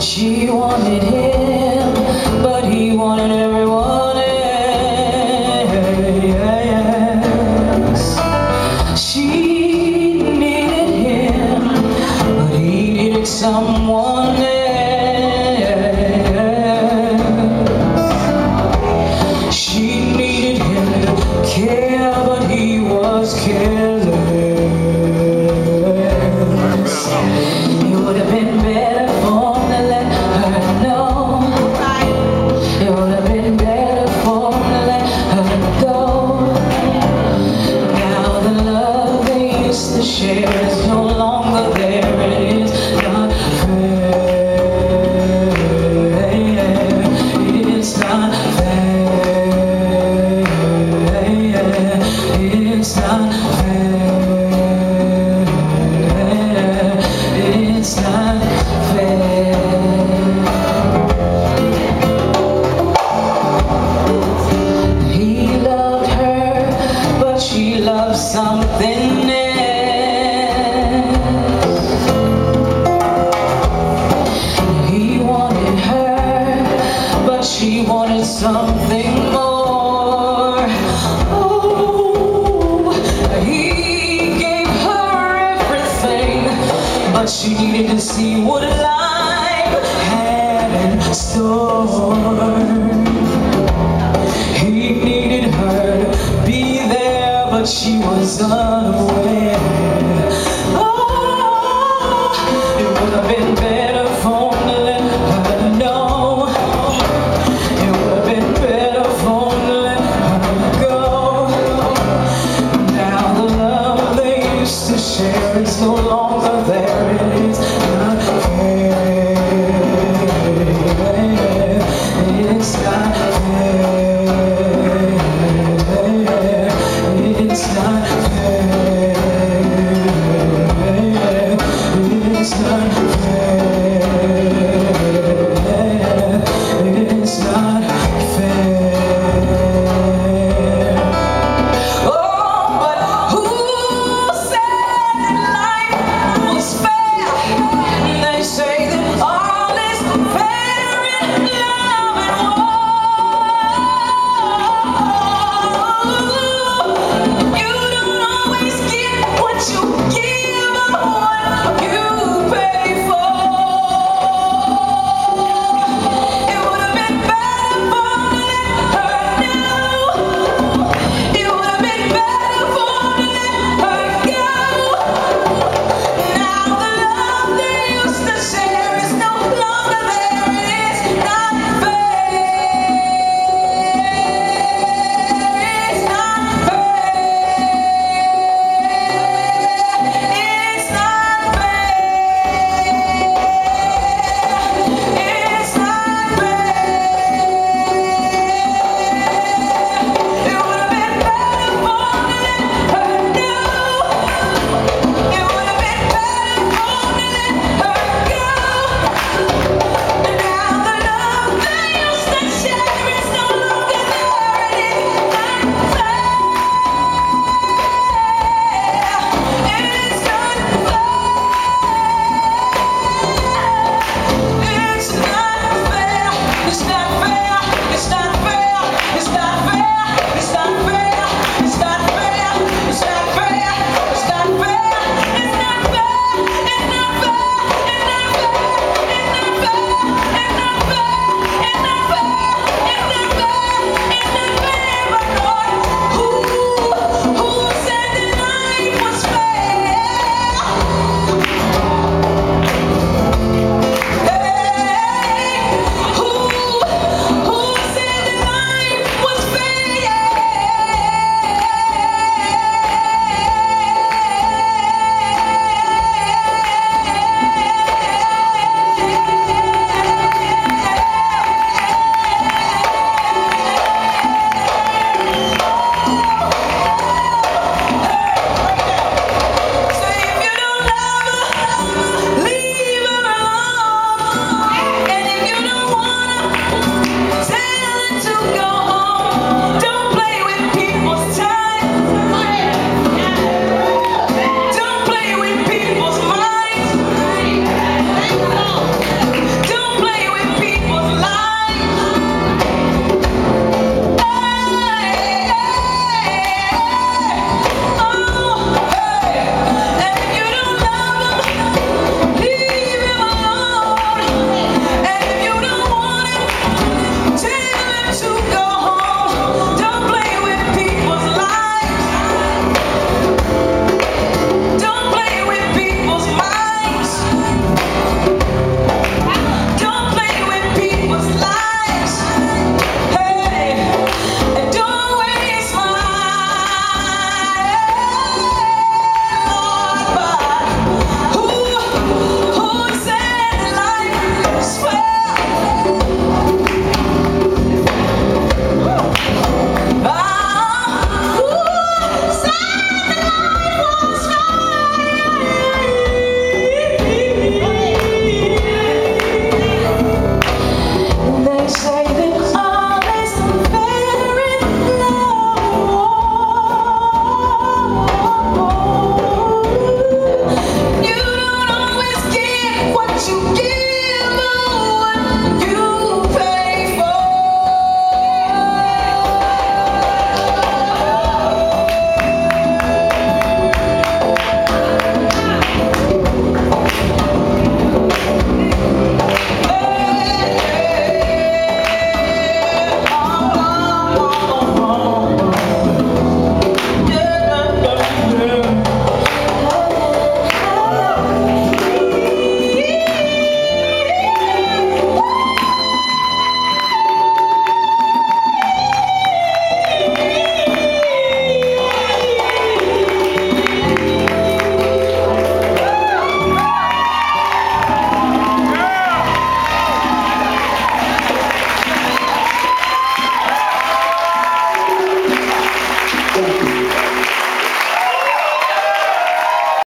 She wanted him, but he wanted everyone else. She needed him, but he needed someone something else. He wanted her, but she wanted something more. Oh, he gave her everything, but she needed to see what life had in store.